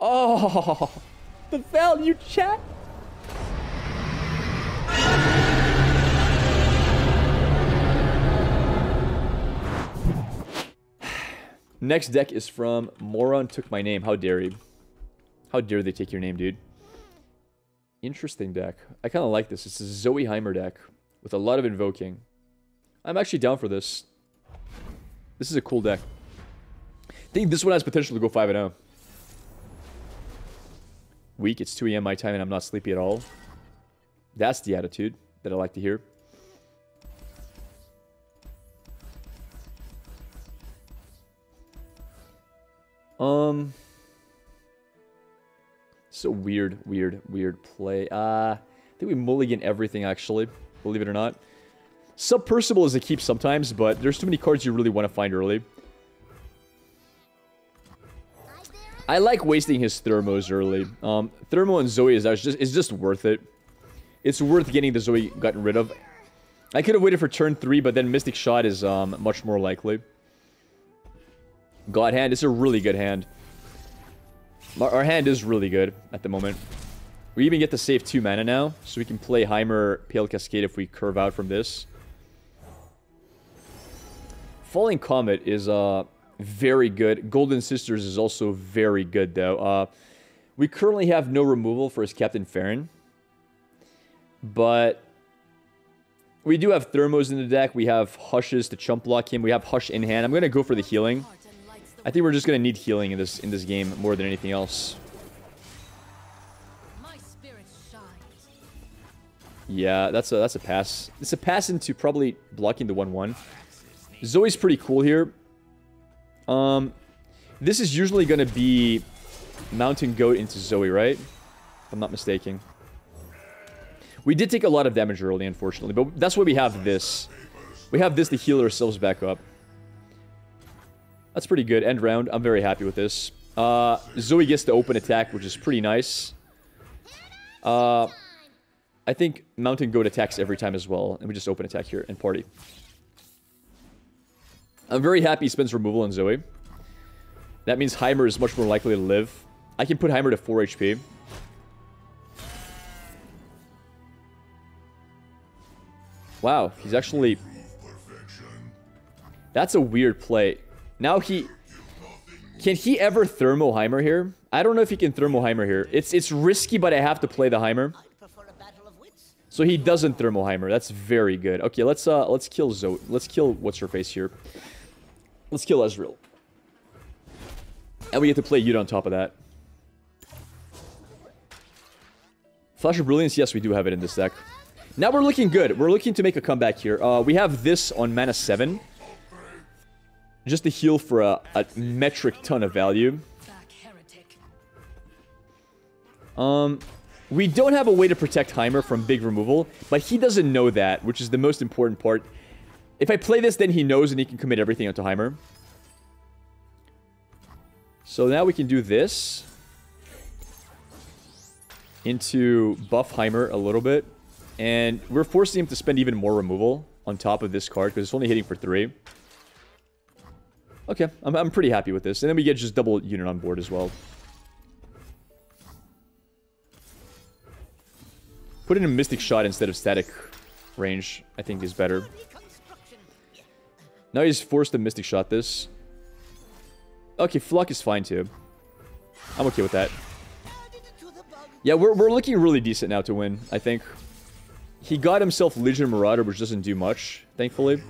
Oh, the value chat. Next deck is from Moron Took My Name. How dare you? How dare they take your name, dude? Interesting deck. I kind of like this. It's a Zoe Heimer deck with a lot of invoking. I'm actually down for this. This is a cool deck. I think this one has potential to go 5 0. Week, it's 2 a.m. my time and I'm not sleepy at all. That's the attitude that I like to hear. Um, so weird, weird, weird play. Uh, I think we mulligan everything, actually, believe it or not. Submersible is a keep sometimes, but there's too many cards you really want to find early. I like wasting his Thermos early. Um, Thermo and Zoe is just is just worth it. It's worth getting the Zoe gotten rid of. I could have waited for turn 3, but then Mystic Shot is um, much more likely. God Hand is a really good hand. Our hand is really good at the moment. We even get to save 2 mana now, so we can play Heimer Pale Cascade if we curve out from this. Falling Comet is uh, very good. Golden Sisters is also very good, though. Uh, we currently have no removal for his Captain Farron. But we do have Thermos in the deck. We have Hushes to chump block him. We have Hush in hand. I'm going to go for the healing. I think we're just gonna need healing in this in this game more than anything else. Yeah, that's a that's a pass. It's a pass into probably blocking the 1-1. Zoe's pretty cool here. Um, this is usually gonna be Mountain Goat into Zoe, right? If I'm not mistaken. We did take a lot of damage early, unfortunately, but that's why we have this. We have this to heal ourselves back up. That's pretty good. End round. I'm very happy with this. Uh, Zoe gets the open attack, which is pretty nice. Uh, I think Mountain Goat attacks every time as well. And we just open attack here and party. I'm very happy he spends removal on Zoe. That means Heimer is much more likely to live. I can put Heimer to 4 HP. Wow, he's actually... That's a weird play. Now he... Can he ever Thermo Heimer here? I don't know if he can Thermo Heimer here. It's it's risky, but I have to play the Heimer. So he doesn't Thermo Heimer. That's very good. Okay, let's uh let's kill Zoe. Let's kill what's her face here. Let's kill Ezreal. And we get to play Yuta on top of that. Flash of Brilliance, yes, we do have it in this deck. Now we're looking good. We're looking to make a comeback here. Uh, we have this on mana 7. Just to heal for a, a metric ton of value. Um, we don't have a way to protect Heimer from big removal, but he doesn't know that, which is the most important part. If I play this, then he knows and he can commit everything onto Heimer. So now we can do this. Into buff Heimer a little bit. And we're forcing him to spend even more removal on top of this card, because it's only hitting for 3. Okay, I'm, I'm pretty happy with this. And then we get just double unit on board as well. Put in a Mystic Shot instead of Static range, I think is better. Now he's forced to Mystic Shot this. Okay, Flock is fine too. I'm okay with that. Yeah, we're, we're looking really decent now to win, I think. He got himself Legion Marauder, which doesn't do much, thankfully.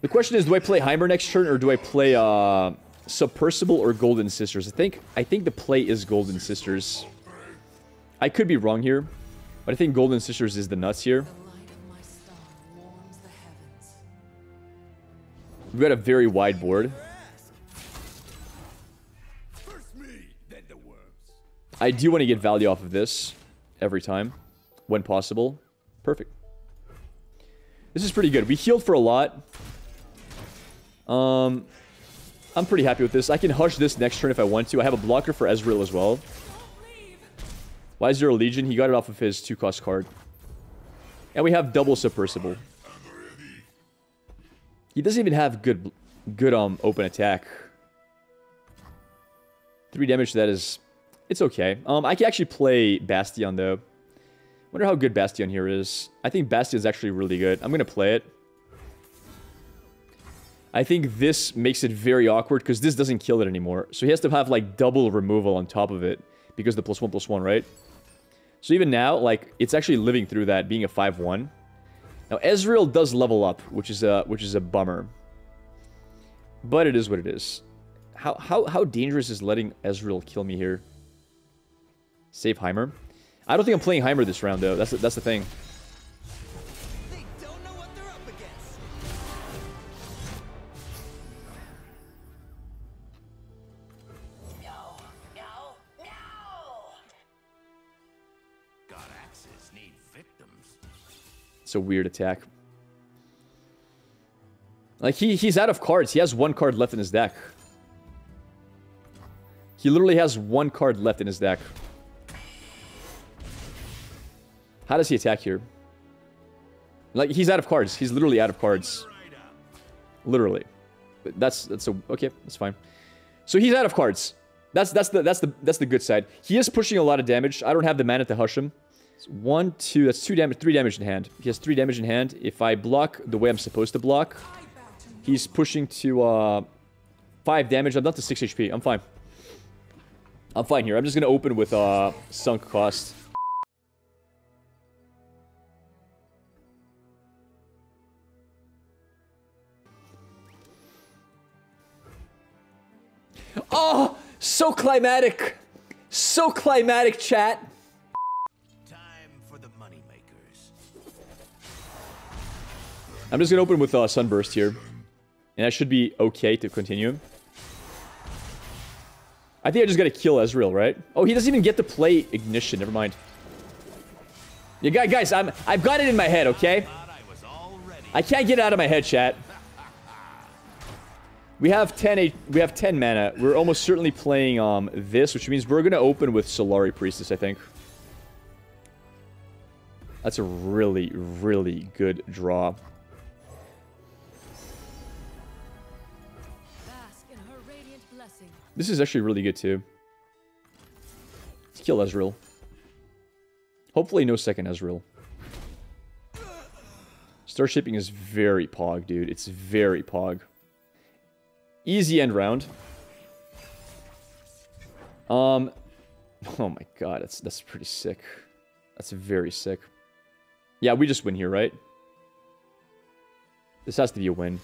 The question is, do I play Heimer next turn, or do I play uh, Submersible or Golden Sisters? I think I think the play is Golden Sisters. I could be wrong here, but I think Golden Sisters is the nuts here. We've got a very wide board. I do want to get value off of this every time, when possible. Perfect. This is pretty good. We healed for a lot. Um, I'm pretty happy with this. I can hush this next turn if I want to. I have a blocker for Ezreal as well. Why is there a Legion? He got it off of his two-cost card. And we have double Submersible. He doesn't even have good good um open attack. Three damage that is... It's okay. Um, I can actually play Bastion, though. wonder how good Bastion here is. I think Bastion is actually really good. I'm to play it. I think this makes it very awkward because this doesn't kill it anymore. So he has to have like double removal on top of it because the plus one plus one, right? So even now, like it's actually living through that being a 5-1. Now Ezreal does level up, which is a which is a bummer. But it is what it is. How how how dangerous is letting Ezreal kill me here? Save Heimer. I don't think I'm playing Heimer this round though. That's the, that's the thing. It's a weird attack. Like, he, he's out of cards. He has one card left in his deck. He literally has one card left in his deck. How does he attack here? Like, he's out of cards. He's literally out of cards. Literally. That's, that's a, okay, that's fine. So he's out of cards. That's, that's the, that's the, that's the good side. He is pushing a lot of damage. I don't have the mana to hush him. One, two, that's two damage, three damage in hand. He has three damage in hand. If I block the way I'm supposed to block, he's pushing to uh, five damage. I'm not to six HP. I'm fine. I'm fine here. I'm just gonna open with uh, sunk cost. Oh, so climatic. So climatic, chat. I'm just gonna open with uh, Sunburst here. And that should be okay to continue. I think I just gotta kill Ezreal, right? Oh, he doesn't even get to play Ignition. Never mind. Yeah, guys, I'm, I've got it in my head, okay? I can't get it out of my head, chat. We have 10 we have 10 mana. We're almost certainly playing um this, which means we're gonna open with Solari Priestess, I think. That's a really, really good draw. This is actually really good too. Let's kill Ezreal. Hopefully no second Ezreal. Star Shaping is very pog, dude. It's very pog. Easy end round. Um, oh my god, that's that's pretty sick. That's very sick. Yeah, we just win here, right? This has to be a win.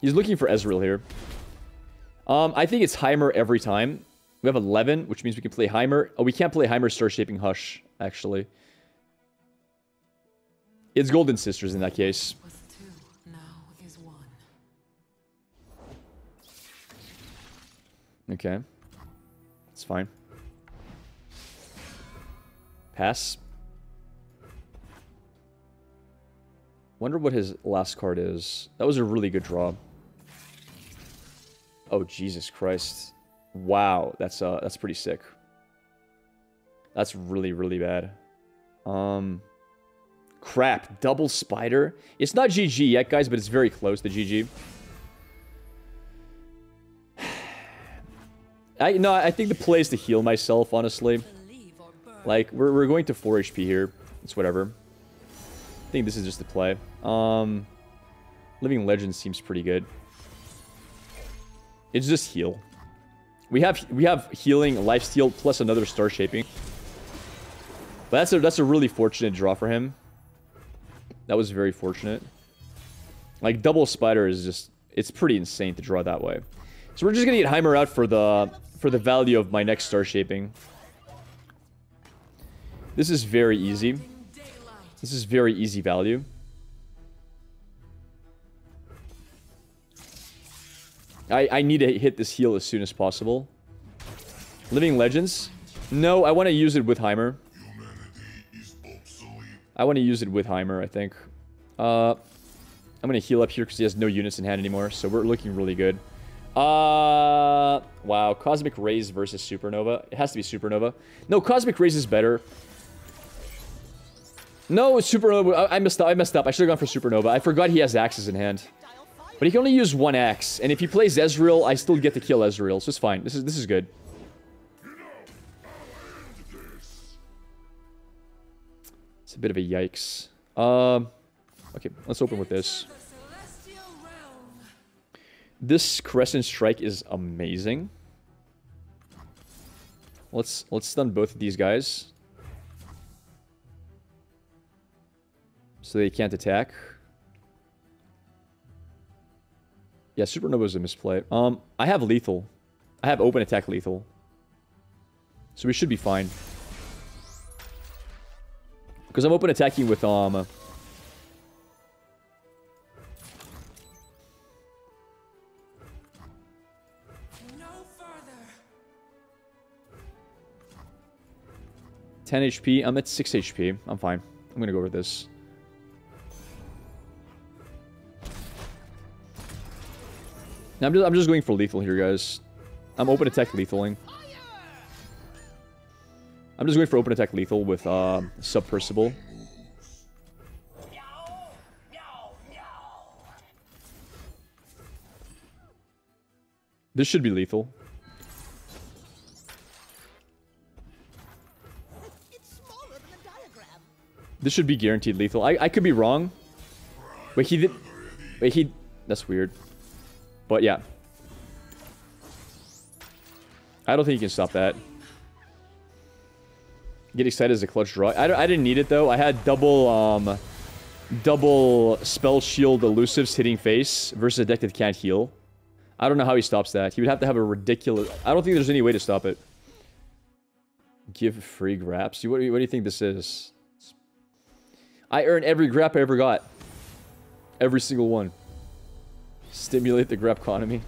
He's looking for Ezreal here. Um, I think it's Heimer every time. We have 11, which means we can play Heimer. Oh, we can't play Heimer Star Shaping Hush, actually. It's Golden Sisters in that case. Okay. It's fine. Pass. Wonder what his last card is. That was a really good draw. Oh, Jesus Christ. Wow, that's uh that's pretty sick. That's really, really bad. Um crap, double spider. It's not GG yet, guys, but it's very close to GG. I no, I think the play is to heal myself, honestly. Like, we're, we're going to 4 HP here. It's whatever. I think this is just the play. Um, Living Legend seems pretty good. It's just heal. We have we have healing, life steal, plus another star shaping. But that's a that's a really fortunate draw for him. That was very fortunate. Like double spider is just it's pretty insane to draw that way. So we're just gonna get Heimer out for the for the value of my next star shaping. This is very easy. This is very easy value. I, I need to hit this heal as soon as possible. Living Legends? No, I want to use it with Heimer. I want to use it with Heimer, I think. Uh, I'm going to heal up here because he has no units in hand anymore, so we're looking really good. Uh, wow, Cosmic Rays versus Supernova. It has to be Supernova. No, Cosmic Rays is better. No, Supernova. I, I messed up. I messed up. I should have gone for Supernova. I forgot he has axes in hand. But he can only use one axe, and if he plays Ezreal, I still get to kill Ezreal, so it's fine. This is this is good. It's a bit of a yikes. Um, okay, let's open with this. This Crescent Strike is amazing. Let's let's stun both of these guys. So they can't attack. Yeah, Supernova is a misplay. Um, I have lethal. I have open attack lethal. So we should be fine. Because I'm open attacking with um 10 HP. I'm at 6 HP. I'm fine. I'm gonna go with this. I'm just, I'm just going for lethal here, guys. I'm open attack lethaling. I'm just going for open attack lethal with uh, submersible. This should be lethal. This should be guaranteed lethal. I, I could be wrong. Wait, he did... Wait, he... That's weird. But yeah. I don't think you can stop that. Get excited as a clutch draw. I, I didn't need it, though. I had double, um... Double spell shield elusives hitting face versus a deck that can't heal. I don't know how he stops that. He would have to have a ridiculous... I don't think there's any way to stop it. Give free graps. What, what do you think this is? I earn every grap I ever got. Every single one. Stimulate the grap economy.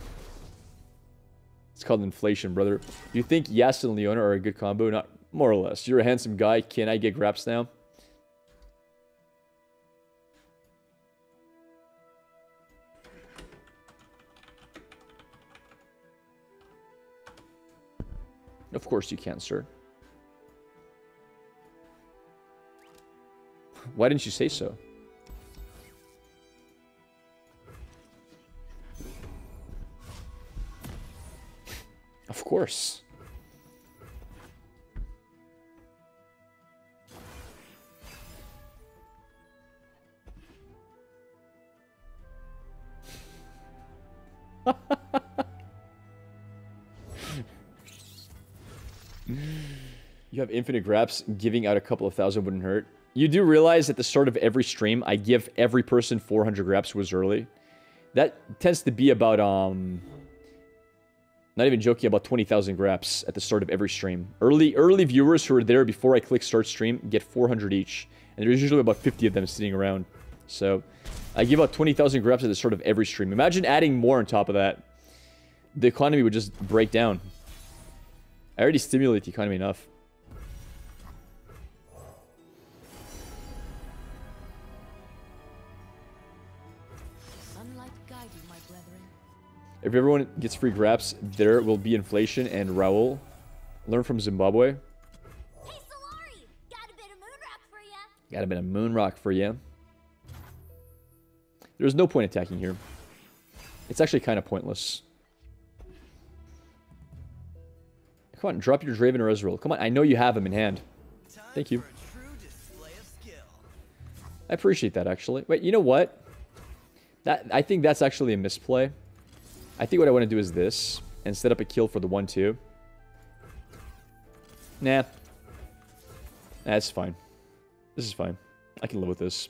It's called inflation, brother. You think Yas and Leona are a good combo? Not more or less. You're a handsome guy. Can I get graps now? Of course you can, sir. Why didn't you say so? Of course. you have infinite graps, giving out a couple of thousand wouldn't hurt. You do realize at the start of every stream, I give every person 400 graps was early. That tends to be about, um... Not even joking, about 20,000 graps at the start of every stream. Early early viewers who are there before I click start stream get 400 each. And there's usually about 50 of them sitting around. So, I give out 20,000 graps at the start of every stream. Imagine adding more on top of that. The economy would just break down. I already stimulate the economy enough. If everyone gets free graps, there will be inflation and Raul. Learn from Zimbabwe. Hey, Solari! Got a bit of moon rock for ya. Got a bit of moon rock for you. There's no point attacking here. It's actually kind of pointless. Come on, drop your Draven or Ezreal. Come on, I know you have him in hand. Thank you. I appreciate that, actually. Wait, you know what? That I think that's actually a misplay. I think what I want to do is this, and set up a kill for the 1-2. Nah. That's fine. This is fine. I can live with this.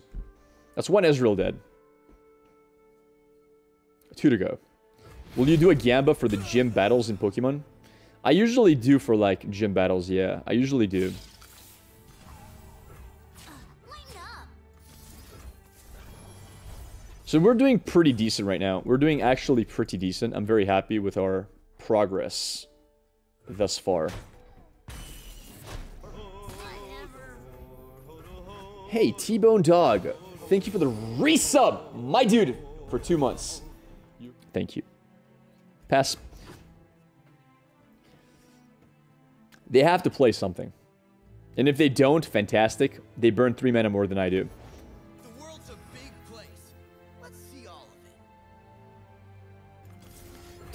That's one Ezreal dead. Two to go. Will you do a Gamba for the gym battles in Pokemon? I usually do for, like, gym battles, yeah. I usually do. So we're doing pretty decent right now. We're doing actually pretty decent. I'm very happy with our progress thus far. Hey, T-Bone Dog. Thank you for the resub, my dude, for two months. Thank you. Pass. They have to play something. And if they don't, fantastic. They burn three mana more than I do.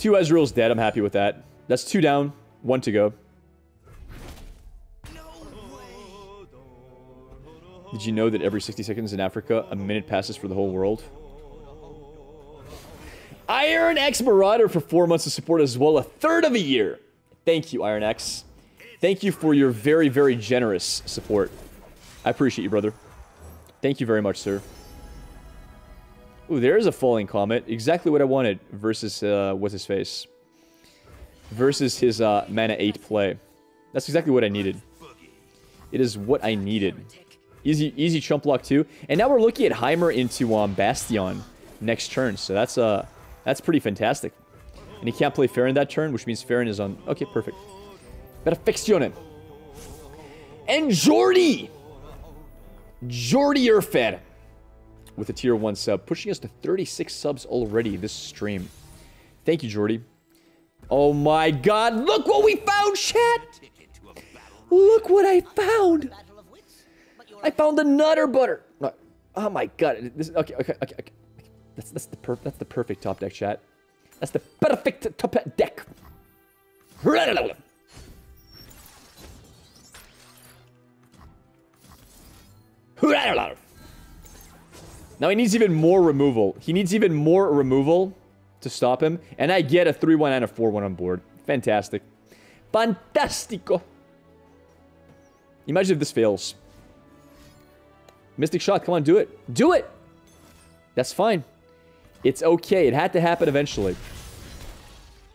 Two Ezreal's dead. I'm happy with that. That's two down. One to go. Did you know that every 60 seconds in Africa, a minute passes for the whole world? Iron X Marauder for four months of support as well, a third of a year. Thank you, Iron X. Thank you for your very, very generous support. I appreciate you, brother. Thank you very much, sir. Ooh, there is a falling comet. Exactly what I wanted versus, uh, what's his face? Versus his, uh, mana 8 play. That's exactly what I needed. It is what I needed. Easy, easy chump block too. And now we're looking at Heimer into, um, Bastion next turn. So that's, uh, that's pretty fantastic. And he can't play Farron that turn, which means Farron is on... Okay, perfect. Perfeccione. And Jordy! Jordy Urfed. With a tier 1 sub. Pushing us to 36 subs already this stream. Thank you, Jordy. Oh my god, look what we found, chat! Look what I found! I found the Nutter Butter! Oh my god, this, okay, okay, okay, okay. That's that's the per that's the perfect top deck chat. That's the perfect top deck. Now he needs even more removal. He needs even more removal to stop him. And I get a 3-1 and a 4-1 on board. Fantastic. Fantastico. Imagine if this fails. Mystic Shot, come on, do it. Do it! That's fine. It's okay. It had to happen eventually.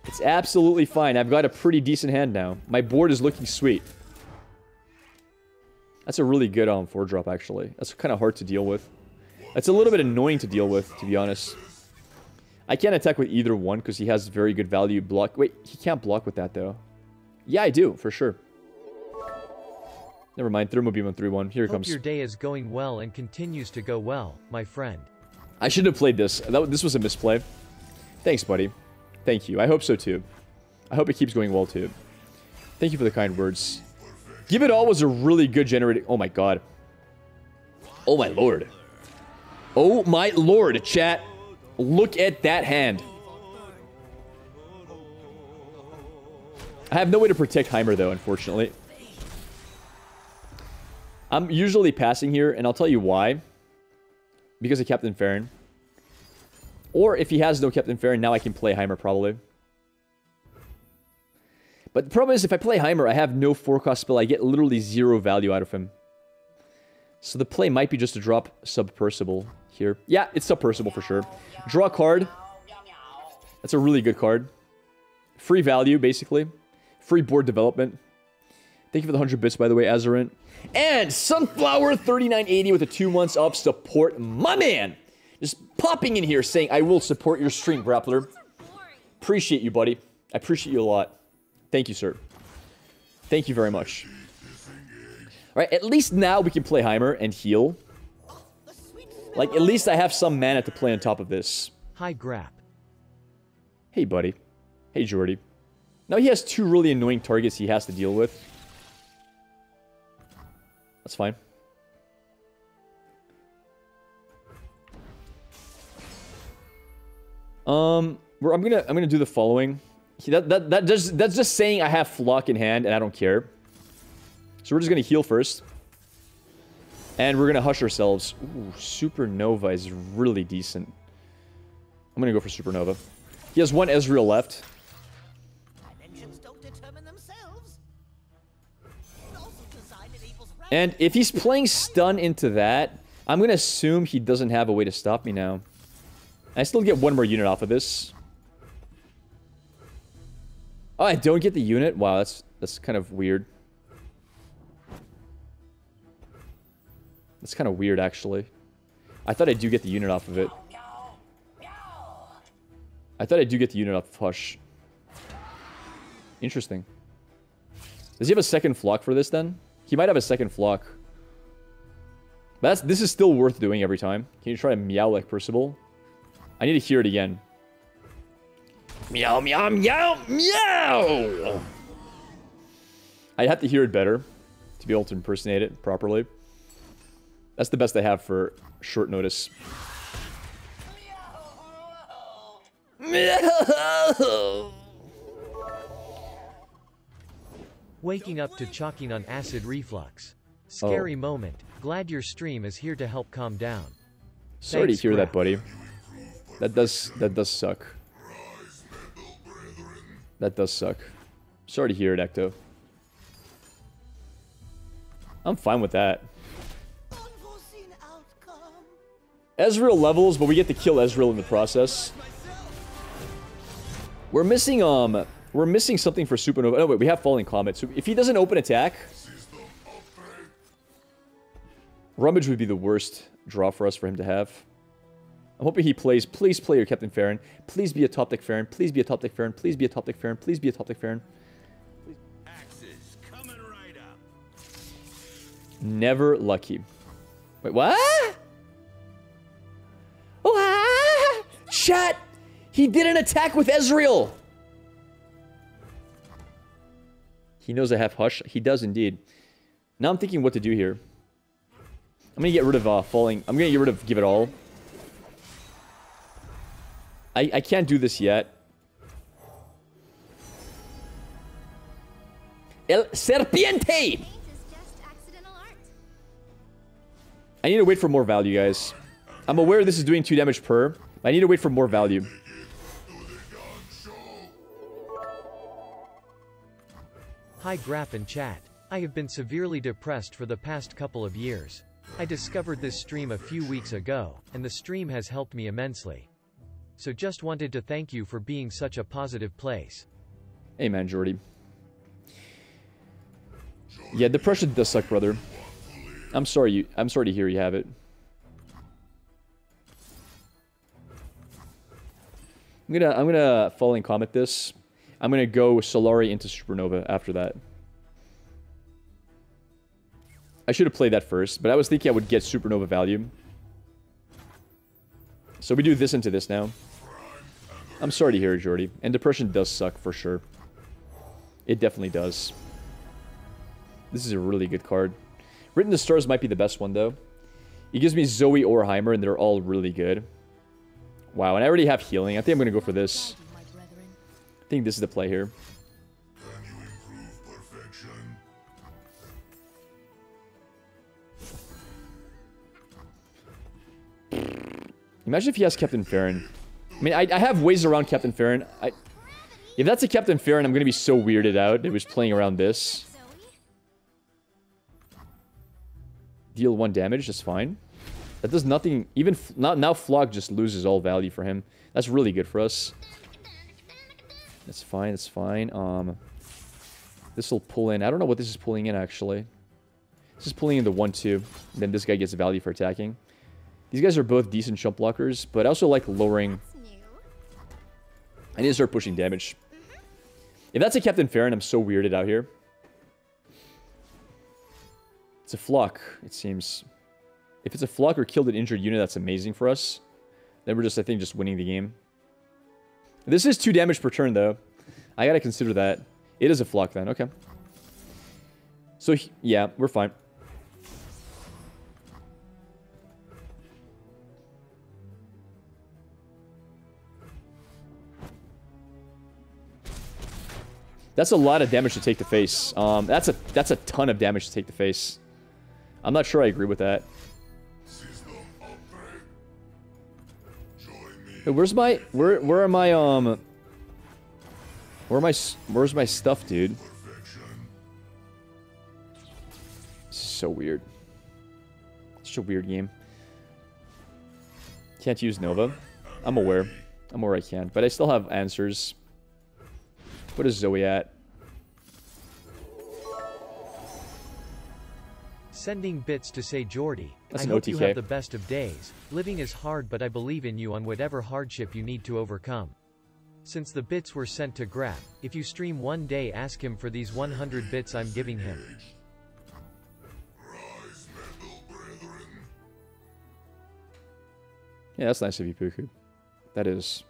It's absolutely fine. I've got a pretty decent hand now. My board is looking sweet. That's a really good um, 4-drop, actually. That's kind of hard to deal with. It's a little bit annoying to deal with, to be honest. I can't attack with either one because he has very good value block. Wait, he can't block with that, though. Yeah, I do, for sure. Never mind. Thermo Beam on 3-1. Here it Hope comes. your day is going well and continues to go well, my friend. I should have played this. That, this was a misplay. Thanks, buddy. Thank you. I hope so, too. I hope it keeps going well, too. Thank you for the kind words. Give It All was a really good generating... Oh, my God. Oh, my lord. Oh, my lord, chat. Look at that hand. I have no way to protect Heimer, though, unfortunately. I'm usually passing here, and I'll tell you why. Because of Captain Farron. Or if he has no Captain Farron, now I can play Heimer, probably. But the problem is, if I play Heimer, I have no forecast spell. I get literally zero value out of him. So the play might be just to drop Submersible here. Yeah, it's Submersible for sure. Draw a card. That's a really good card. Free value, basically. Free board development. Thank you for the 100 bits, by the way, Azarant. And Sunflower3980 with a two months of support. My man! Just popping in here saying, I will support your stream, Grapplr. Appreciate you, buddy. I appreciate you a lot. Thank you, sir. Thank you very much. Alright, at least now we can play Heimer and heal. Like, at least I have some mana to play on top of this. Hi, Grap. Hey, buddy. Hey, Jordy. Now he has two really annoying targets he has to deal with. That's fine. Um, I'm gonna I'm gonna do the following. That that that just that's just saying I have Flock in hand and I don't care. So we're just gonna heal first, and we're gonna hush ourselves. Ooh, Supernova is really decent. I'm gonna go for Supernova. He has one Ezreal left. Dimensions don't determine themselves. Also design enables And if he's playing stun into that, I'm going to assume he doesn't have a way to stop me now. I still get one more unit off of this. Oh, I don't get the unit? Wow, that's that's kind of weird. That's kind of weird, actually. I thought I do get the unit off of it. I thought I do get the unit off of Hush. Interesting. Does he have a second flock for this, then? He might have a second flock. But that's, this is still worth doing every time. Can you try to meow like Percival? I need to hear it again. Meow, meow, meow, meow! I'd have to hear it better to be able to impersonate it properly. That's the best I have for short notice. Waking up to choking on acid reflux. Oh. Scary Oh. moment. Glad your stream is here to help calm down. Sorry Thanks, to hear that, buddy. That does that does suck. That does suck. Sorry to hear it, Ecto. I'm fine with that. Ezreal levels, but we get to kill Ezreal in the process. We're missing um we're missing something for Supernova. Oh wait, we have Falling Comet. So if he doesn't open attack, Rummage would be the worst draw for us for him to have. I'm hoping he plays. Please play your Captain Farron. Please be a top deck Farron. Please be a top deck Farron. Please be a top deck Farron. Please be a top deck Farron. Axes coming right up. Never lucky. Wait, what? Chat! He did an attack with Ezreal! He knows I have Hush. He does indeed. Now I'm thinking what to do here. I'm gonna get rid of uh, Falling. I'm gonna get rid of Give It All. I, I can't do this yet. El Serpiente! I need to wait for more value, guys. I'm aware this is doing 2 damage per. I need to wait for more value. Hi Grap and chat. I have been severely depressed for the past couple of years. I discovered this stream a few weeks ago, and the stream has helped me immensely. So just wanted to thank you for being such a positive place. Hey, man, Jordy. Yeah, depression does suck, brother. I'm sorry you. I'm sorry to hear you have it. I'm gonna. I'm gonna falling comet this. I'm gonna go Solari into Supernova after that. I should have played that first, but I was thinking I would get Supernova value. So we do this into this now. I'm sorry to hear it, Jordy. And depression does suck for sure. It definitely does. This is a really good card. Written to Stars might be the best one, though. He gives me Zoe or Heimer, and they're all really good. Wow, and I already have healing. I think I'm going to go for this. I think this is the play here. Imagine if he has Captain Farron. I mean, I, I have ways around Captain Farron. I, if that's a Captain Farron, I'm going to be so weirded out. It was playing around this. Deal one damage, that's fine. That does nothing. Even now, now Flock just loses all value for him. That's really good for us. That's fine. That's fine. Um, this will pull in. I don't know what this is pulling in actually. This is pulling in the one two. Then this guy gets value for attacking. These guys are both decent jump blockers, but I also like lowering. I need to start pushing damage. If that's a Captain Farron, I'm so weirded out here. It's a flock, it seems. If it's a flock or killed an injured unit, that's amazing for us. Then we're just, I think, just winning the game. This is two damage per turn, though. I gotta consider that. It is a flock, then. Okay. So, he- yeah, we're fine. That's a lot of damage to take to face. Um, that's a that's a ton of damage to take to face. I'm not sure I agree with that. Where's my where where are my um where my where's my stuff, dude? So weird. Such a weird game. Can't use Nova. I'm aware. I'm aware I can, but I still have answers. What is Zoe at? Sending bits to say Jordy, That's I hope you have the best of days. Living is hard but I believe in you on whatever hardship you need to overcome. Since the bits were sent to Grap, if you stream one day ask him for these 100 bits I'm giving him. Rise, metal brethren. Yeah, that's nice of you, Puku. That is.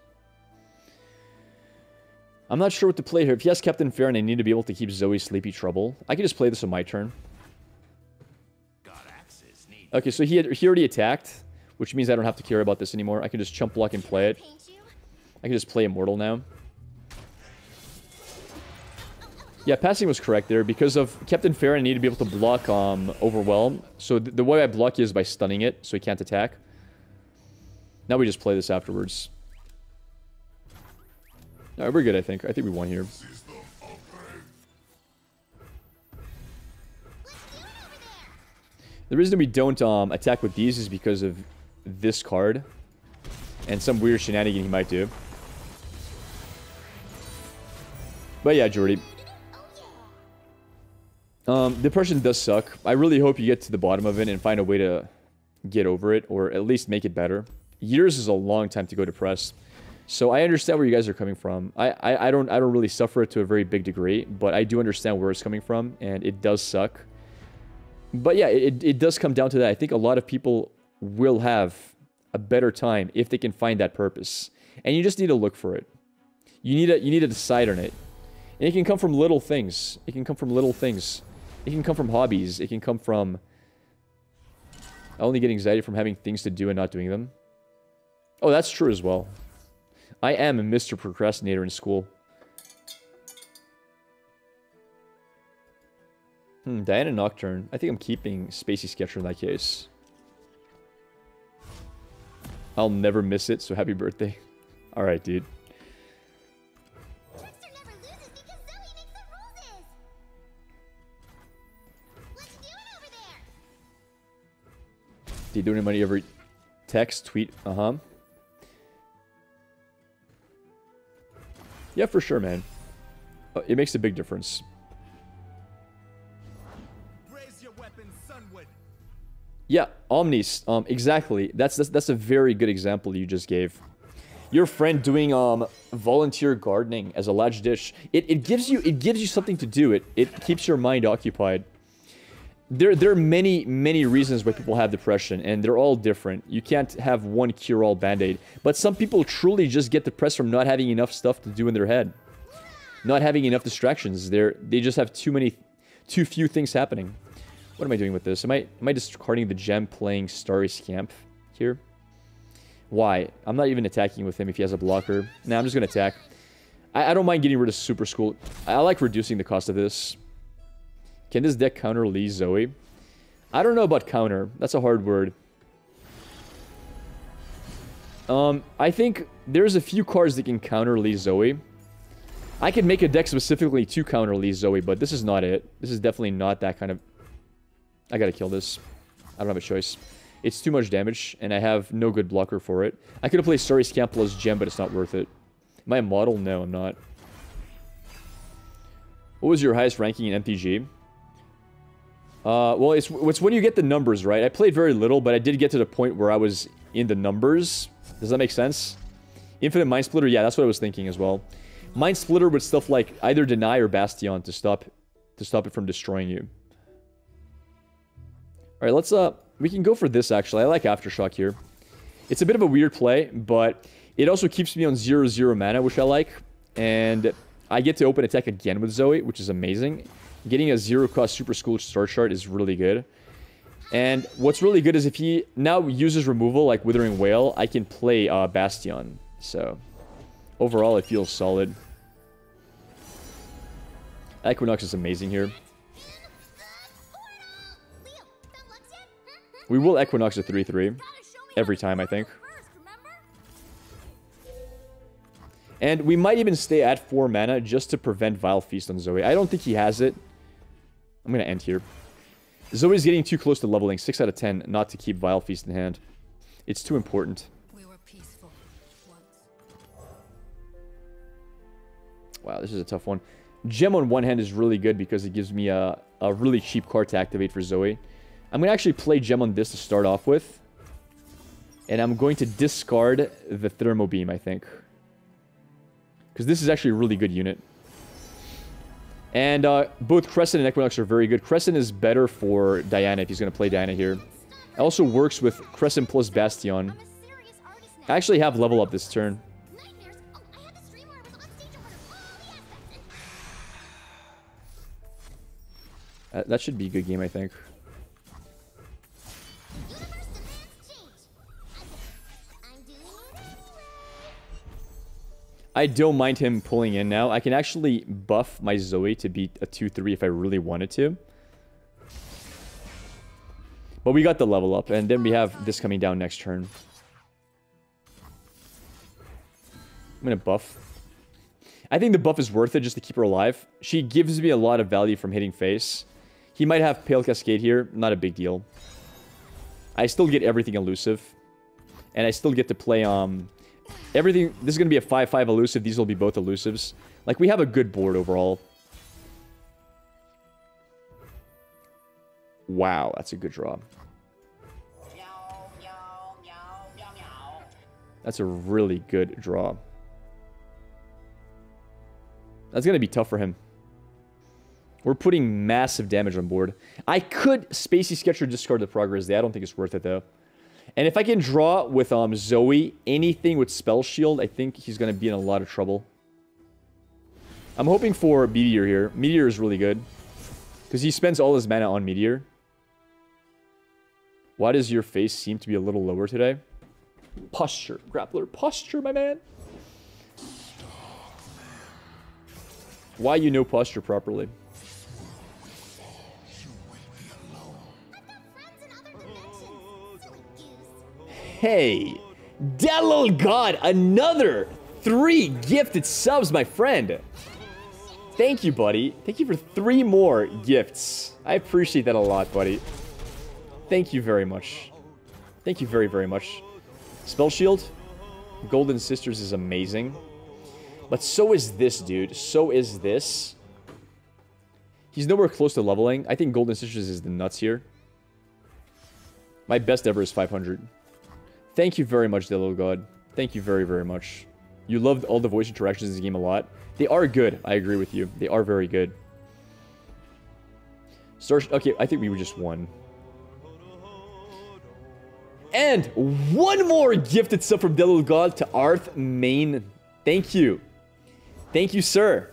I'm not sure what to play here. If he has Captain Farron I need to be able to keep Zoe Sleepy Trouble, I can just play this on my turn. Okay, so he, had, he already attacked, which means I don't have to care about this anymore. I can just chump block and play it. I can just play Immortal now. Yeah, passing was correct there. Because of Captain Farron, I need to be able to block um, Overwhelm. So th the way I block is by stunning it, so he can't attack. Now we just play this afterwards. Alright, we're good, I think. I think we won here. The reason we don't um, attack with these is because of this card. And some weird shenanigan he might do. But yeah, Jordy. Um, depression does suck. I really hope you get to the bottom of it and find a way to get over it, or at least make it better. Years is a long time to go depressed. So I understand where you guys are coming from. I, I, I don't I don't really suffer it to a very big degree, but I do understand where it's coming from, and it does suck. But yeah, it, it does come down to that. I think a lot of people will have a better time if they can find that purpose. And you just need to look for it. You need to you need to decide on it. And it can come from little things. It can come from little things. It can come from hobbies. It can come from I only get anxiety from having things to do and not doing them. Oh, that's true as well. I am a Mr. Procrastinator in school. Hmm, Diana Nocturne. I think I'm keeping Spacey Sketcher in that case. I'll never miss it, so happy birthday. Alright, dude. Trickster never loses because Zoe makes the roses. What you doing over there? Do you do any money every text, tweet? Uh-huh. Yeah, for sure, man. Uh, It makes a big difference. Yeah, Omnis. Um, exactly. That's, that's that's a very good example you just gave. Your friend doing um volunteer gardening as a large dish. It, it gives you it gives you something to do. It it keeps your mind occupied. There there are many many reasons why people have depression, and they're all different. You can't have one cure-all band-aid. But some people truly just get depressed from not having enough stuff to do in their head, not having enough distractions. They're they just have too many, too few things happening. What am I doing with this? Am I am I discarding the gem playing Starry Scamp here? Why? I'm not even attacking with him if he has a blocker. Nah, I'm just gonna attack. I, I don't mind getting rid of Supercool. I like reducing the cost of this. Can this deck counter Lee Zoe? I don't know about counter. That's a hard word. Um, I think there's a few cards that can counter Lee Zoe. I could make a deck specifically to counter Lee Zoe, but this is not it. This is definitely not that kind of I gotta kill this. I don't have a choice. It's too much damage, and I have no good blocker for it. I could have played Starry Scamp plus Gem, but it's not worth it. A model? No, I'm not. What was your highest ranking in MTG? Uh, well, it's, it's when you get the numbers, right? I played very little, but I did get to the point where I was in the numbers. Does that make sense? Infinite Mind Splitter, yeah, that's what I was thinking as well. Mind Splitter with stuff like either Deny or Bastion to stop to stop it from destroying you. All right, let's, uh, we can go for this, actually. I like Aftershock here. It's a bit of a weird play, but it also keeps me on 0-0 mana, which I like. And I get to open attack again with Zoe, which is amazing. Getting a zero-cost Supercool Starchart is really good. And what's really good is if he now uses removal, like Withering Wail, I can play uh, Bastion. So, overall, it feels solid. Equinox is amazing here. We will Equinox a 3-3. Gotta show me Every time, I think. And we might even stay at 4 mana just to prevent Vile Feast on Zoe. I don't think he has it. I'm going to end here. Zoe's getting too close to leveling. 6 out of 10 not to keep Vile Feast in hand. It's too important. We were peaceful once. Wow, this is a tough one. Gem on one hand is really good because it gives me a, a really cheap card to activate for Zoe. I'm going to actually play Gem on this to start off with. And I'm going to discard the Thermo Beam, I think. Because this is actually a really good unit. And uh, both Crescent and Equinox are very good. Crescent is better for Diana if he's going to play Diana here. It also works with Crescent plus Bastion. I'm a serious artist now. I actually have level up this turn. Oh, I had the streamer I was on stage in front of all the aspects. Uh, that should be a good game, I think. I don't mind him pulling in now. I can actually buff my Zoe to beat a 2-3 if I really wanted to. But we got the level up, and then we have this coming down next turn. I'm gonna buff. I think the buff is worth it just to keep her alive. She gives me a lot of value from hitting face. He might have Pale Cascade here. Not a big deal. I still get everything elusive. And I still get to play, um... Everything... This is going to be a 5-5 elusive. These will be both elusives. Like, we have a good board overall. Wow, that's a good draw. That's a really good draw. That's going to be tough for him. We're putting massive damage on board. I could Spacey Sketcher discard the Progress Day. I don't think it's worth it, though. And if I can draw with um, Zoe anything with Spell Shield, I think he's going to be in a lot of trouble. I'm hoping for Meteor here. Meteor is really good. Because he spends all his mana on Meteor. Why does your face seem to be a little lower today? Posture, Grapplr. Posture, my man. Why you know posture properly? Hey, Delil God, another three gifted subs, my friend. Thank you, buddy. Thank you for three more gifts. I appreciate that a lot, buddy. Thank you very much. Thank you very, very much. Spell Shield, Golden Sisters is amazing. But so is this, dude. So is this. He's nowhere close to leveling. I think Golden Sisters is the nuts here. My best ever is 500. Thank you very much, little god. Thank you very, very much. You loved all the voice interactions in this game a lot. They are good. I agree with you. They are very good. Star okay, I think we were just won. And one more gifted sub from Delil God to Arth Main. Thank you. Thank you, sir.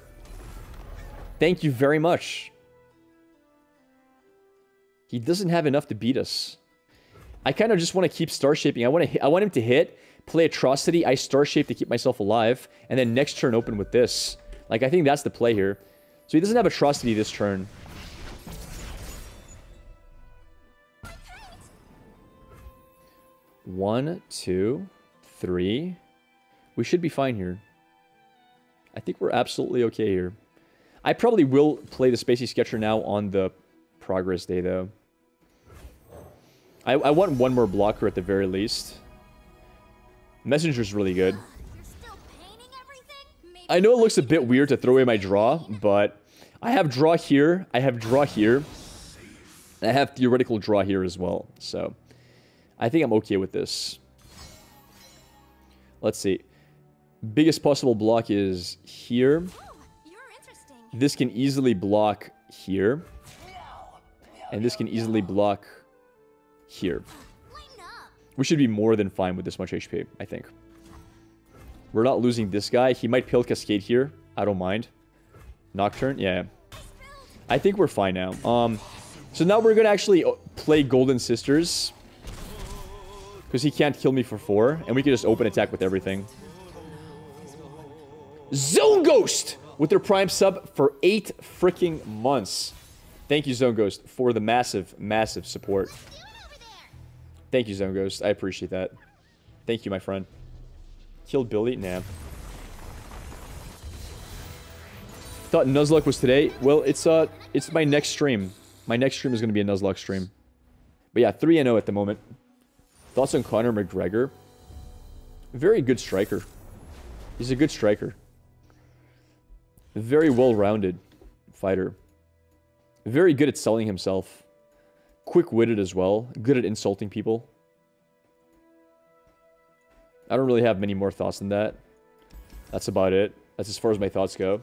Thank you very much. He doesn't have enough to beat us. I kind of just want to keep star shaping. I want to I want him to hit, play atrocity, I star shape to keep myself alive, and then next turn open with this. Like I think that's the play here. So he doesn't have atrocity this turn. One, two, three. We should be fine here. I think we're absolutely okay here. I probably will play the Spacey Sketcher now on the progress day, though. I, I want one more blocker at the very least. Messenger's really good. I know it looks a bit weird to throw away my draw, but I have draw here, I have draw here, I have theoretical draw here as well, so I think I'm okay with this. Let's see. Biggest possible block is here. This can easily block here. And this can easily block here. We should be more than fine with this much HP, I think. We're not losing this guy. He might Pale Cascade here. I don't mind. Nocturne? Yeah. I think we're fine now. Um, so now we're going to actually uh, play Golden Sisters. Because he can't kill me for four. And we can just open attack with everything. Zone Ghost with their prime sub for eight freaking months. Thank you, Zone Ghost, for the massive, massive support. Thank you, Zone Ghost. I appreciate that. Thank you, my friend. Killed Billy? Nah. Thought Nuzlocke was today. Well, it's uh, it's my next stream. My next stream is going to be a Nuzlocke stream. But yeah, 3-0 at the moment. Thoughts on Conor McGregor? Very good striker. He's a good striker. Very well-rounded fighter. Very good at selling himself. Quick-witted as well. Good at insulting people. I don't really have many more thoughts than that. That's about it. That's as far as my thoughts go.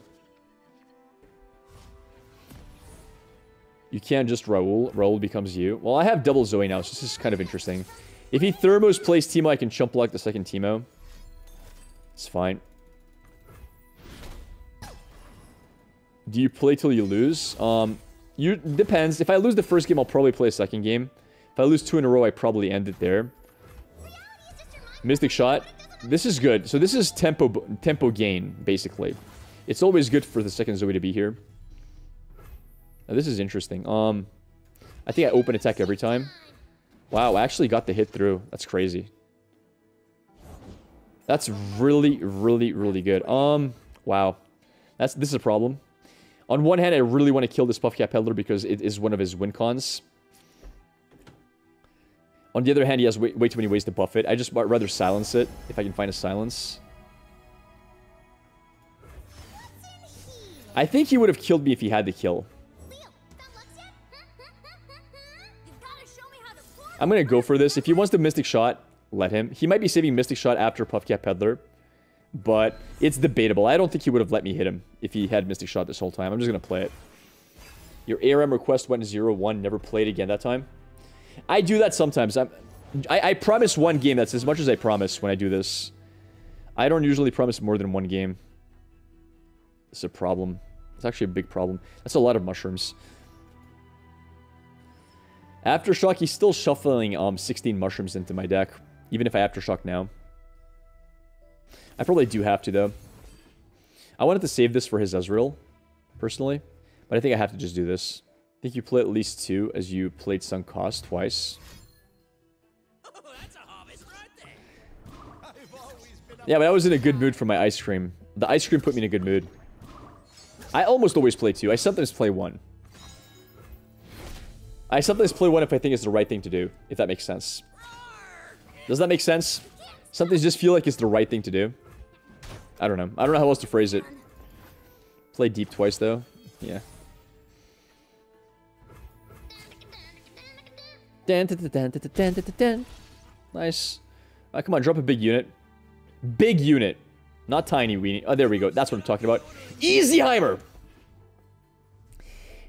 You can't just Raul. Raul becomes you. Well, I have double Zoe now, so this is kind of interesting. If he thermos plays Teemo, I can chump block the second Teemo. It's fine. Do you play till you lose? Um, you depends. If I lose the first game, I'll probably play a second game. If I lose two in a row, I probably end it there. Mystic Shot. This is good. So this is tempo tempo gain, basically. It's always good for the second Zoe to be here. Now, this is interesting. Um, I think I open attack every time. Wow, I actually got the hit through. That's crazy. That's really, really, really good. Um, wow. That's This is a problem. On one hand, I really want to kill this Puffcap Peddler because it is one of his win cons. On the other hand, he has way, way too many ways to buff it. I just rather silence it, if I can find a silence. I think he would have killed me if he had the kill. I'm going to go for this. If he wants the Mystic Shot, let him. He might be saving Mystic Shot after Puffcap Peddler. But it's debatable. I don't think he would have let me hit him if he had Mystic Shot this whole time. I'm just going to play it. Your ARM request went 0-1. Never played again that time. I do that sometimes. I'm, I, I promise one game. That's as much as I promise when I do this. I don't usually promise more than one game. It's a problem. It's actually a big problem. That's a lot of mushrooms. Aftershock, he's still shuffling um 16 mushrooms into my deck. Even if I Aftershock now. I probably do have to, though. I wanted to save this for his Ezreal, personally. But I think I have to just do this. I think you play at least two, as you played Sunk Cost twice. Yeah, but I was in a good mood for my ice cream. The ice cream put me in a good mood. I almost always play two. I sometimes play one. I sometimes play one if I think it's the right thing to do, if that makes sense. Does that make sense? Sometimes just feel like it's the right thing to do. I don't know. I don't know how else to phrase it. Play deep twice, though. Yeah. Nice. Uh, come on, drop a big unit. Big unit. Not tiny weenie. Oh, there we go. That's what I'm talking about. Easy Heimer!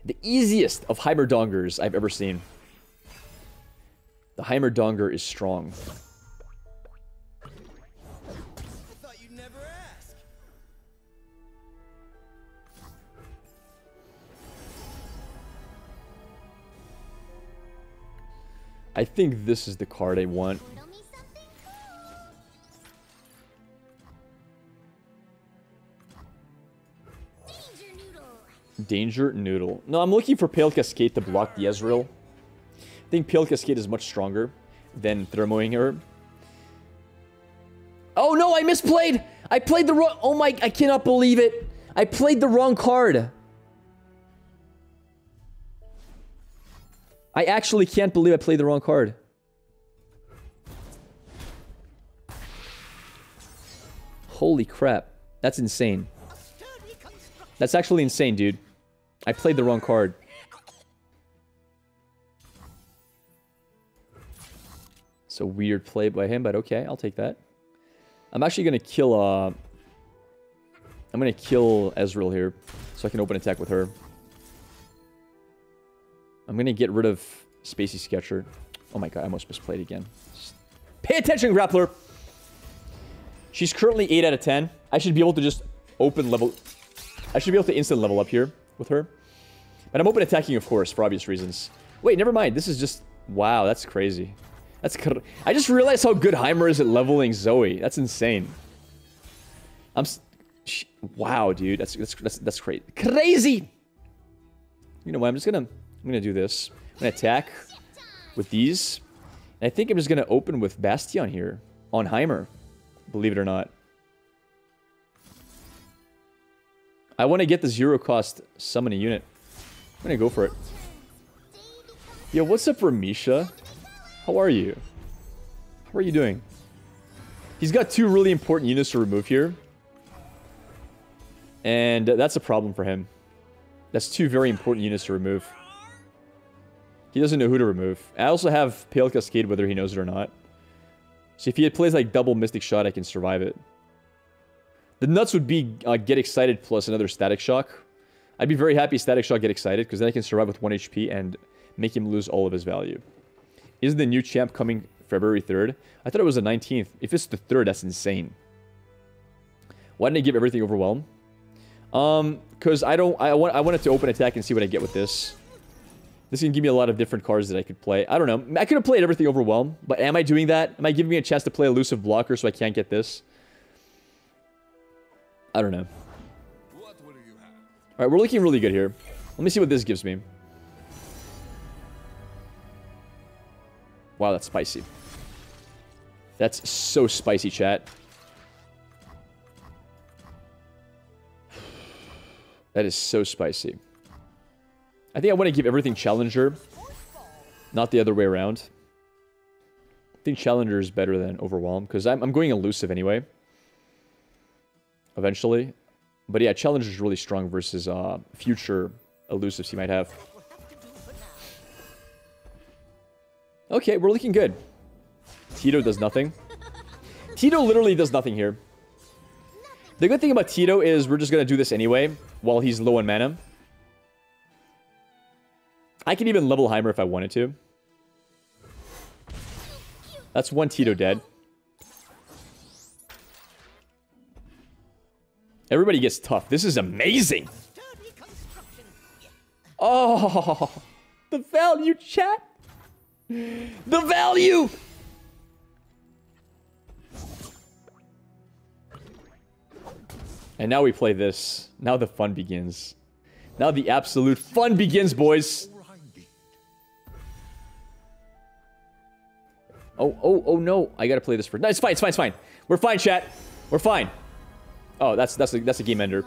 The easiest of Heimerdongers I've ever seen. The Heimerdonger is strong. I think this is the card I want. Danger Noodle. No, I'm looking for Pale Cascade to block the Ezreal. I think Pale Cascade is much stronger than Thermoing her. Oh no, I misplayed! I played the wrong- Oh my- I cannot believe it! I played the wrong card! I actually can't believe I played the wrong card. Holy crap. That's insane. That's actually insane, dude. I played the wrong card. It's a weird play by him, but okay, I'll take that. I'm actually gonna kill, uh... I'm gonna kill Ezreal here, so I can open attack with her. I'm gonna get rid of Spacey Sketcher. Oh my god, I almost misplayed again. Pay attention, Grapplr! She's currently 8 out of 10. I should be able to just open level... I should be able to instant level up here with her. And I'm open attacking, of course, for obvious reasons. Wait, never mind. This is just... Wow, that's crazy. That's I just realized how good Heimer is at leveling Zoe. That's insane. I'm... Wow, dude. That's, that's, that's, that's crazy. Crazy! You know what? I'm just gonna... I'm gonna do this. I'm gonna attack with these. And I think I'm just gonna open with Bastion here. On Heimer. Believe it or not. I want to get the zero cost summoning unit. I'm gonna go for it. Yo, what's up, Ramisha? How are you? How are you doing? He's got two really important units to remove here. And that's a problem for him. That's two very important units to remove. He doesn't know who to remove. I also have Pale Cascade, whether he knows it or not. So if he plays like double Mystic Shot, I can survive it. The nuts would be uh, Get Excited plus another Static Shock. I'd be very happy Static Shock Get Excited, because then I can survive with 1 HP and make him lose all of his value. Is the new champ coming February 3rd? I thought it was the 19th. If it's the 3rd, that's insane. Why didn't I give everything overwhelm? Um, because I don't... I want, I wanted to open attack and see what I get with this. This can give me a lot of different cards that I could play. I don't know. I could have played everything Overwhelm, but am I doing that? Am I giving me a chance to play elusive blocker so I can't get this? I don't know. All right, we're looking really good here. Let me see what this gives me. Wow, that's spicy. That's so spicy, chat. That is so spicy. I think I want to give everything Challenger, not the other way around. I think Challenger is better than Overwhelm, because I'm, I'm going elusive anyway. Eventually. But yeah, Challenger is really strong versus uh, future elusives he might have. Okay, we're looking good. Tito does nothing. Tito literally does nothing here. The good thing about Tito is we're just going to do this anyway while he's low on mana. I can even level Heimer if I wanted to. That's one Tito dead. Everybody gets tough. This is amazing. Oh, the value, chat. The value. And now we play this. Now the fun begins. Now the absolute fun begins, boys. Oh, oh, oh no. I gotta play this first. No, it's fine, it's fine, it's fine. We're fine, chat. We're fine. Oh, that's that's a, that's a game ender.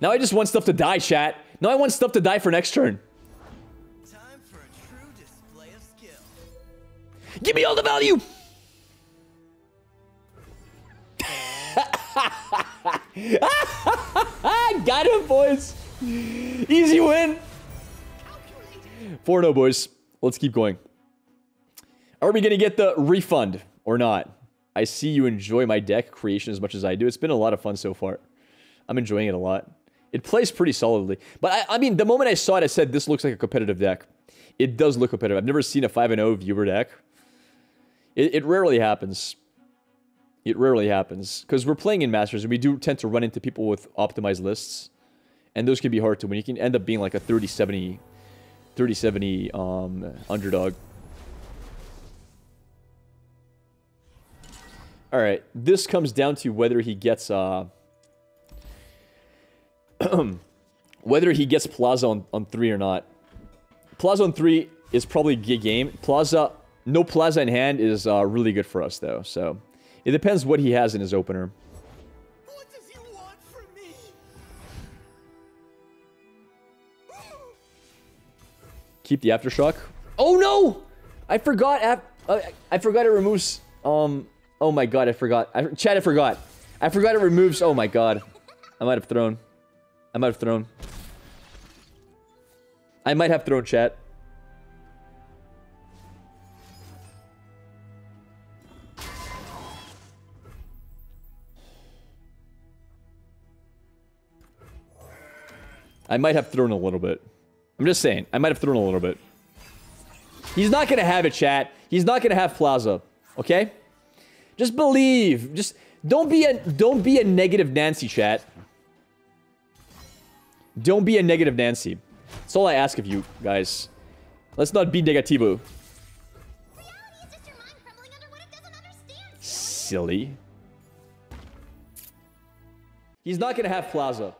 Now I just want stuff to die, chat. Now I want stuff to die for next turn. For. Give me all the value! Got him, boys! Easy win! 4-0, boys. Let's keep going. Are we going to get the refund or not? I see you enjoy my deck creation as much as I do. It's been a lot of fun so far. I'm enjoying it a lot. It plays pretty solidly. But I, I mean, the moment I saw it, I said, this looks like a competitive deck. It does look competitive. I've never seen a 5-0 viewer deck. It, it rarely happens. It rarely happens. Because we're playing in Masters, and we do tend to run into people with optimized lists. And those can be hard to win. You can end up being like a 30-70 30-70 um, underdog. All right, this comes down to whether he gets uh, whether he gets Plaza on, on three or not. Plaza on three is probably game. Plaza, no Plaza in hand is uh, really good for us though. So it depends what he has in his opener. Keep the aftershock. Oh no! I forgot. Uh, I forgot it removes. Um. Oh my god! I forgot. I, I forgot. I forgot it removes. Oh my god. I might have thrown. I might have thrown. I might have thrown chat. I might have thrown a little bit. I'm just saying. I might have thrown a little bit. He's not going to have it, chat. He's not going to have Plaza. Okay? Just believe. Just don't be a don't be a negative Nancy, chat. Don't be a negative Nancy. That's all I ask of you, guys. Let's not be negativo. Silly. He's not to have Plaza.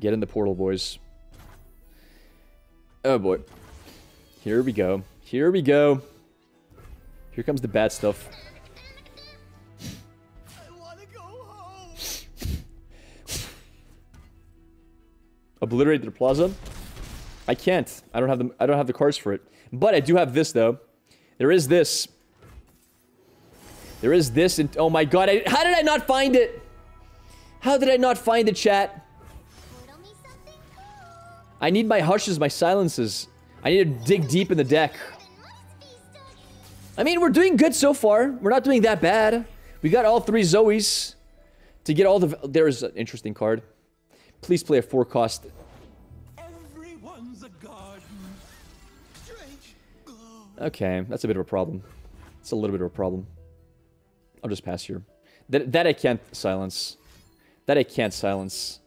Get in the portal, boys. Oh boy. Here we go. Here we go. Here comes the bad stuff. Obliterate the plaza. I can't. I don't have the I don't have the cards for it. But I do have this though. There is this. There is this and oh my god, I, how did I not find it? How did I not find the chat? I need my hushes, my silences. I need to dig deep in the deck. I mean, we're doing good so far. We're not doing that bad. We got all three Zoes to get all the. There's an interesting card. Please play a four cost. Okay, that's a bit of a problem. It's a little bit of a problem. I'll just pass here. That, that I can't silence. That I can't silence.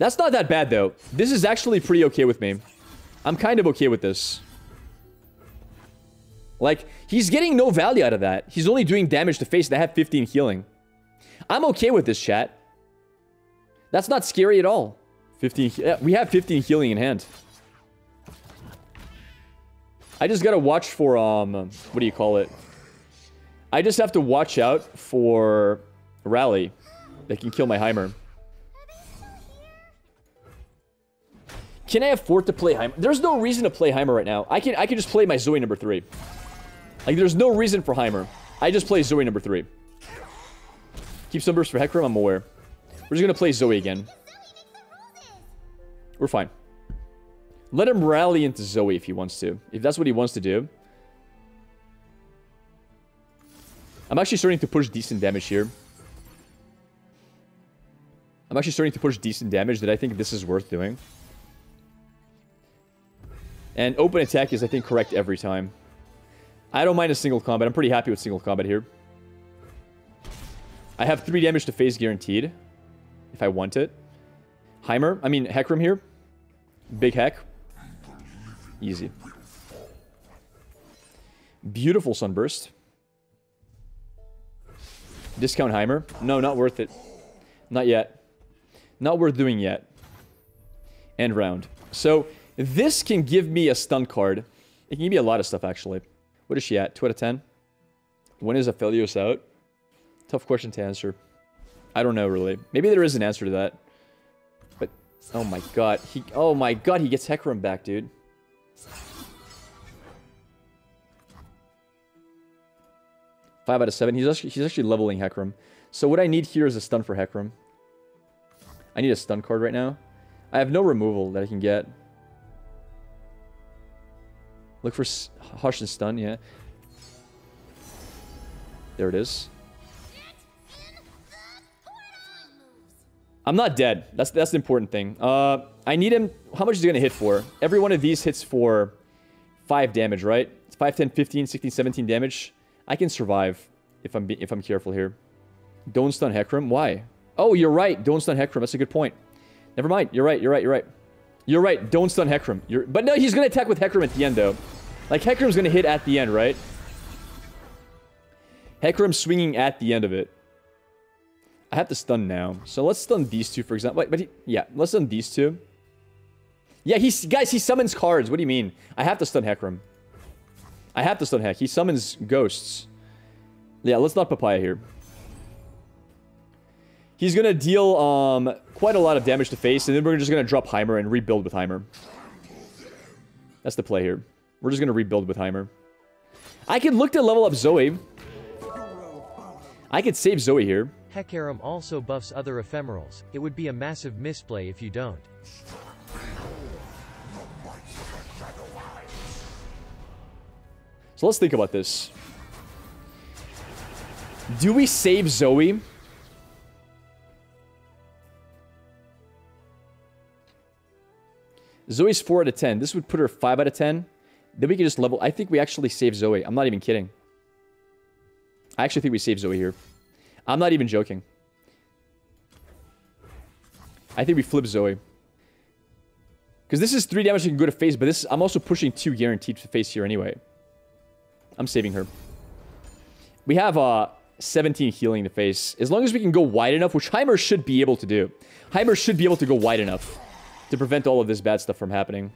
That's not that bad, though. This is actually pretty okay with me. I'm kind of okay with this. Like, he's getting no value out of that. He's only doing damage to face that have 15 healing. I'm okay with this, chat. That's not scary at all. 15... Yeah, we have 15 healing in hand. I just gotta watch for, um... What do you call it? I just have to watch out for Rally They can kill my Heimer. Can I afford to play Heimer? There's no reason to play Heimer right now. I can I can just play my Zoe number three. Like there's no reason for Heimer. I just play Zoe number three. Keep some burst for Hecarim, I'm aware. We're just gonna play Zoe again. We're fine. Let him rally into Zoe if he wants to. If that's what he wants to do. I'm actually starting to push decent damage here. I'm actually starting to push decent damage that I think this is worth doing. And open attack is, I think, correct every time. I don't mind a single combat. I'm pretty happy with single combat here. I have 3 damage to phase guaranteed. If I want it. Heimer. I mean, Hecarim here. Big Heck. Easy. Beautiful Sunburst. Discount Heimer. No, not worth it. Not yet. Not worth doing yet. End round. So, this can give me a stun card. It can give me a lot of stuff, actually. What is she at? 2 out of 10? When is Aphelios out? Tough question to answer. I don't know, really. Maybe there is an answer to that. But, oh my god. He, oh my god, he gets Hecarim back, dude. Five out of seven. He's actually, he's actually leveling Hecarim. So what I need here is a stun for Hecarim. I need a stun card right now. I have no removal that I can get. Look for Hush and Stun, yeah. There it is. I'm not dead. That's that's the important thing. Uh, I need him... How much is he going to hit for? Every one of these hits for 5 damage, right? It's 5, 10, 15, 16, 17 damage. I can survive if I'm if I'm careful here. Don't stun Hecarim. Why? Oh, you're right. Don't stun Hecarim. That's a good point. Never mind. You're right. You're right. You're right. You're right. Don't stun Hecarim. You're, but no, he's going to attack with Hecarim at the end, though. Like, Hecarim's going to hit at the end, right? Hecarim swinging at the end of it. I have to stun now. So let's stun these two, for example. But he, yeah, let's stun these two. Yeah, he's guys, he summons cards. What do you mean? I have to stun Hecarim. I have to stun Heck. He summons ghosts. Yeah, let's not Papaya here. He's going to deal um, quite a lot of damage to face, and then we're just going to drop Heimer and rebuild with Heimer. That's the play here. We're just going to rebuild with Heimer. I could look to level up Zoe. I could save Zoe here. Hecarim also buffs other ephemerals. It would be a massive misplay if you don't. So let's think about this. Do we save Zoe? Zoe's 4 out of 10. This would put her 5 out of 10. Then we can just level... I think we actually save Zoe. I'm not even kidding. I actually think we save Zoe here. I'm not even joking. I think we flip Zoe. Because this is 3 damage you can go to face, but this I'm also pushing 2 guaranteed to face here anyway. I'm saving her. We have uh, 17 healing to face. As long as we can go wide enough, which Heimer should be able to do. Heimer should be able to go wide enough to prevent all of this bad stuff from happening.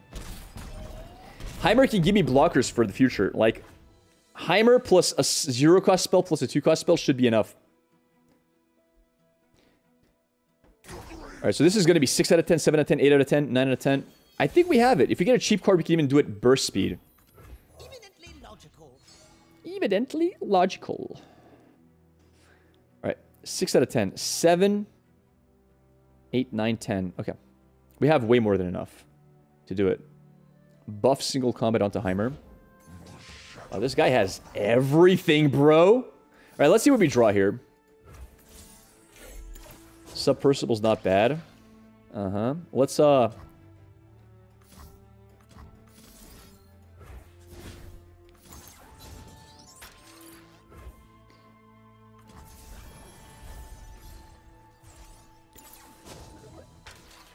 Heimer can give me blockers for the future. Like, Heimer plus a zero cost spell plus a two cost spell should be enough. Alright, so this is going to be 6 out of 10, 7 out of 10, 8 out of 10, 9 out of 10. I think we have it. If we get a cheap card, we can even do it burst speed. Evidently logical. Evidently logical. Alright, 6 out of 10. 7, 8, 9, 10. Okay. We have way more than enough to do it. Buff single combat onto Heimer. Oh, this guy has everything, bro. Alright, let's see what we draw here. Subpurrsible's not bad. Uh-huh. Let's, uh...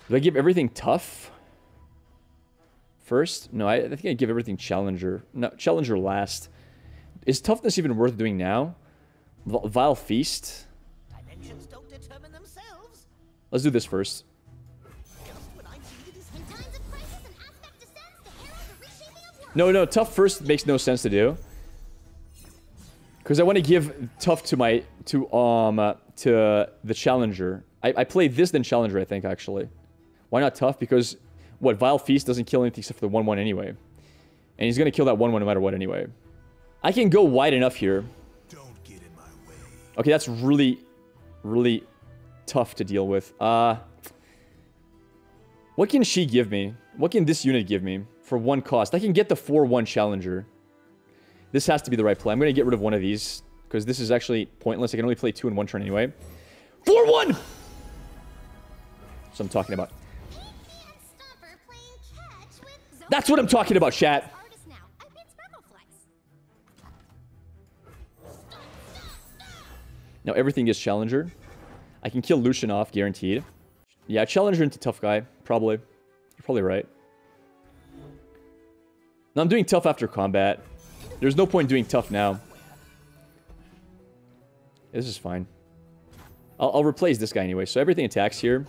Do I give everything tough? First? No, I, I think I give everything challenger. No, challenger last. Is toughness even worth doing now? V Vile Feast? Dimensions don't determine themselves. Let's do this first. Just when I needed is In times of crisis, an aspect descends to herald the reshaping of worlds. No, no, tough first makes no sense to do. Because I want to give tough to my to um uh, to the challenger. I, I play this then challenger. I think actually. Why not tough? Because what Vile Feast doesn't kill anything except for the one one anyway, and he's gonna kill that one one no matter what anyway. I can go wide enough here. Don't get in my way. Okay, that's really, really tough to deal with. Uh, what can she give me? What can this unit give me for one cost? I can get the 4-1 Challenger. This has to be the right play. I'm going to get rid of one of these because this is actually pointless. I can only play two in one turn anyway. 4-1! So I'm talking about. That's what I'm talking about, chat. Now. I made Sparkleflex. Now everything is Challenger. I can kill Lucian off, guaranteed. Yeah, Challenger into Tough Guy. Probably. You're probably right. Now I'm doing Tough after combat. There's no point doing Tough now. This is fine. I'll, I'll replace this guy anyway. So everything attacks here.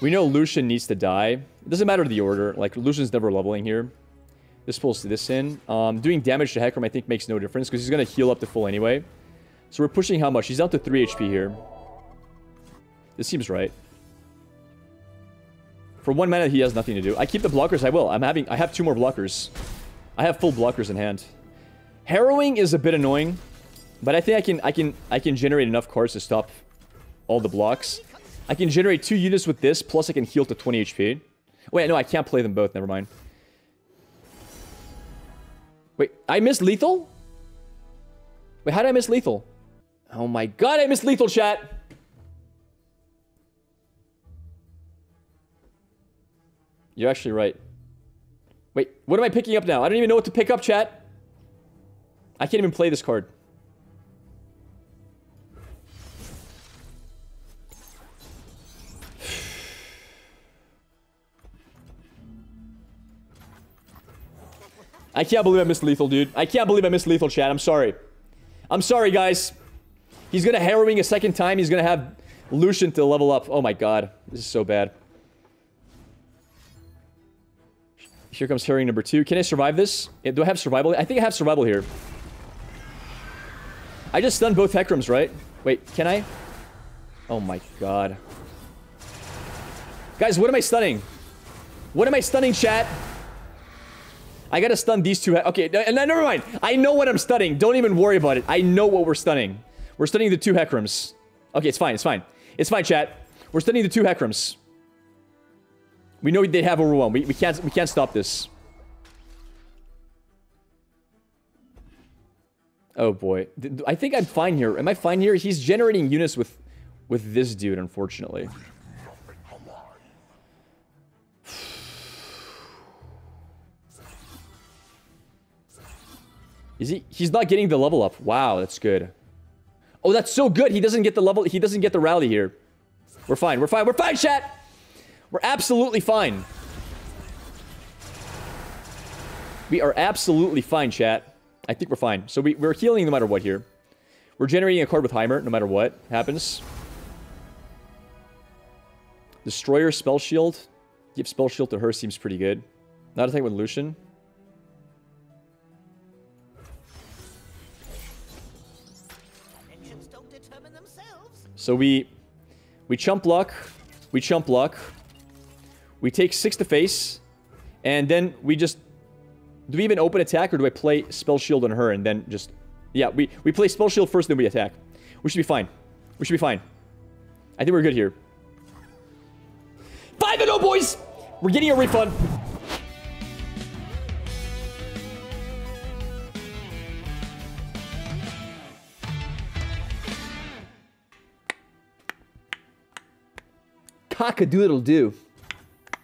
We know Lucian needs to die. It doesn't matter the order. Like, Lucian's never leveling here. This pulls this in. Um, doing damage to Hecarim, I think, makes no difference because he's going to heal up to full anyway. So we're pushing how much? He's down to 3 HP here. This seems right. For one mana, he has nothing to do. I keep the blockers, I will. I'm having, I have two more blockers. I have full blockers in hand. Harrowing is a bit annoying, but I think I can, I can, I can generate enough cards to stop all the blocks. I can generate two units with this, plus I can heal to 20 HP. Wait, no, I can't play them both. Never mind. Wait, I missed lethal? Wait, how did I miss lethal? Oh my god, I missed lethal chat! You're actually right. Wait, what am I picking up now? I don't even know what to pick up, chat. I can't even play this card. I can't believe I missed lethal, dude. I can't believe I missed lethal, chat. I'm sorry. I'm sorry, guys. He's gonna harrowing a second time. He's gonna have Lucian to level up. Oh my god. This is so bad. Here comes harrowing number two. Can I survive this? Do I have survival? I think I have survival here. I just stunned both Hecrims, right? Wait, can I? Oh my god. Guys, what am I stunning? What am I stunning, chat? I gotta stun these two. Okay, n- never mind. I know what I'm stunning. Don't even worry about it. I know what we're stunning. We're stunning the two Hecrims. Okay, it's fine. It's fine. It's fine, chat. We're stunning the two Hecrims. We know they have overwhelm. We, we can't we can't stop this. Oh boy. I think I'm fine here. Am I fine here? He's generating units with with this dude, unfortunately. Is he? He's not getting the level up. Wow, that's good. Oh, that's so good. He doesn't get the level. He doesn't get the rally here. We're fine. We're fine. We're fine, chat. We're absolutely fine. We are absolutely fine, chat. I think we're fine. So we, we're healing no matter what here. We're generating a card with Heimer no matter what happens. Destroyer Spell Shield. Give Spell Shield to her seems pretty good. Not a thing with Lucian. So we we chump luck, we chump luck, we take six to face, and then we just do we even open attack or do I play spell shield on her and then just yeah we we play spell shield first then we attack. We should be fine. We should be fine. I think we're good here. Five and oh boys, we're getting a refund. Cock-a-doodle-doo.